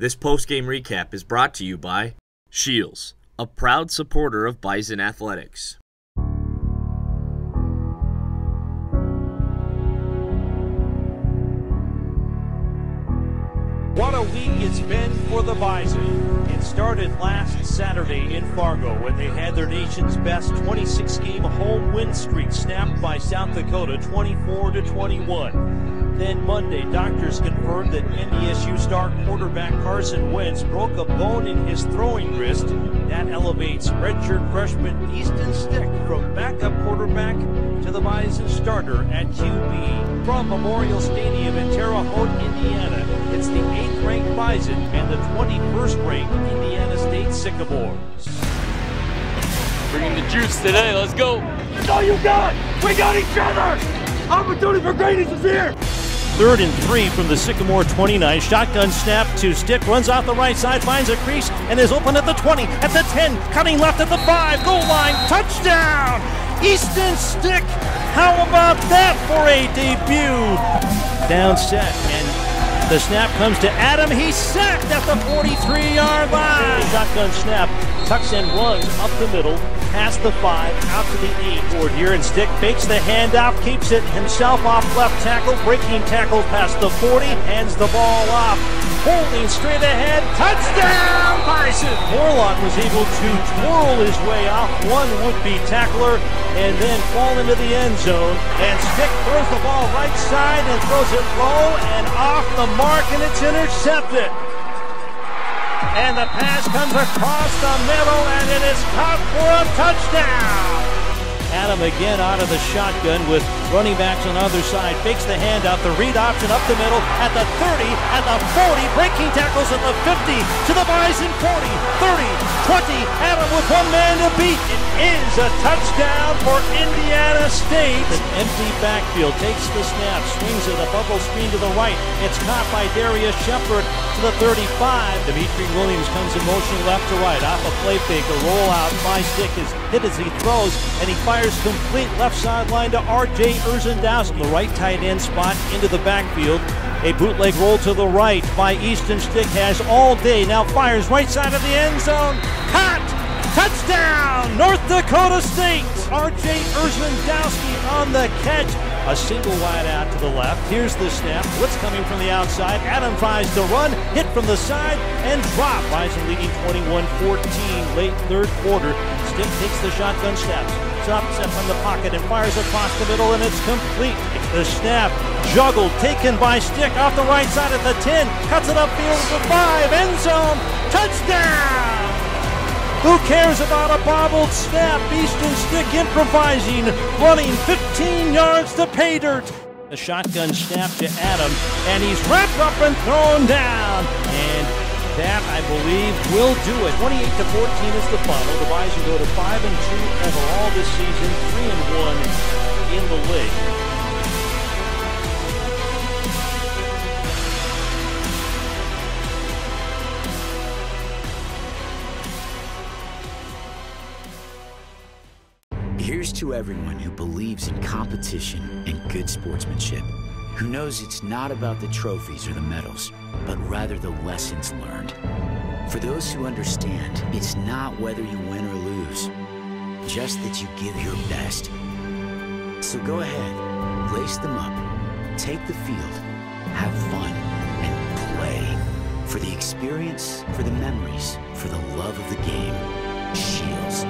This post-game recap is brought to you by Scheels, a proud supporter of Bison Athletics. What a week it's been for the Bison. It started last Saturday in Fargo when they had their nation's best 26 game home win streak snapped by South Dakota 24 to 21. Then Monday, doctors confirmed that NDSU star quarterback Carson Wentz broke a bone in his throwing wrist. That elevates redshirt freshman Easton Stick from backup quarterback to the Bison starter at QB. From Memorial Stadium in Terre Haute, Indiana, it's the 8th ranked Bison and the 21st ranked Indiana State Sycamores. Bringing the juice today, let's go. That's all you got! We got each other! Opportunity for greatness is here! Third and three from the Sycamore 29. Shotgun snap to Stick. Runs off the right side, finds a crease, and is open at the 20, at the 10, cutting left at the 5. Goal line, touchdown! Easton Stick! How about that for a debut? Down set, and the snap comes to Adam. He's sacked at the 43 yard line. Shotgun snap, tucks and runs up the middle, past the 5, out to the 8. Toward here, and Stick fakes the handoff, keeps it himself off left tackle, breaking tackle past the 40, hands the ball off. Holding straight ahead, touchdown Bison! Morlock was able to twirl his way off one would-be tackler and then fall into the end zone. And Stick throws the ball right side and throws it low and off the mark, and it's intercepted. And the pass comes across the middle, and it is caught for a touchdown. Adam again out of the shotgun with running backs on the other side. Fakes the handout, the read option up the middle at the 30, at the 40, breaking tackles at the 50, to the Bison 40, 30, 20. Adam with one man to beat. It is a touchdown for Indiana State. An empty backfield takes the snap, swings it, a bubble screen to the right. It's caught by Darrius Shepherd to the 35. Dimitri Williams comes in motion left to right, off a play fake, a rollout. My stick is hit as he throws, and he fires complete left sideline to R.J. Urzendowski. The right tight end spot into the backfield. A bootleg roll to the right by Easton Stick has all day. Now fires right side of the end zone. Hot! Touchdown! North Dakota State! R.J. Urzendowski on the catch. A single wide out to the left. Here's the snap. Blitz coming from the outside. Adam tries to run, hit from the side, and drop. Bison leading 21-14 late third quarter. Stick takes the shotgun steps. Up set from the pocket and fires across the middle, and it's complete. The snap juggled, taken by Stick off the right side at the 10, cuts it upfield to 5, end zone, touchdown! Who cares about a bobbled snap? Easton Stick improvising, running 15 yards to pay dirt. The shotgun snap to Adam, and he's wrapped up and thrown down. And that, I believe, will do it. 28 to 14 is the final. The Bison go to 5 and 2 overall this season, 3 and 1 in the league. Here's to everyone who believes in competition and good sportsmanship, who knows it's not about the trophies or the medals, but rather the lessons learned. For those who understand, it's not whether you win or lose, just that you give your best. So go ahead, lace them up, take the field, have fun, and play. For the experience, for the memories, for the love of the game, Scheels.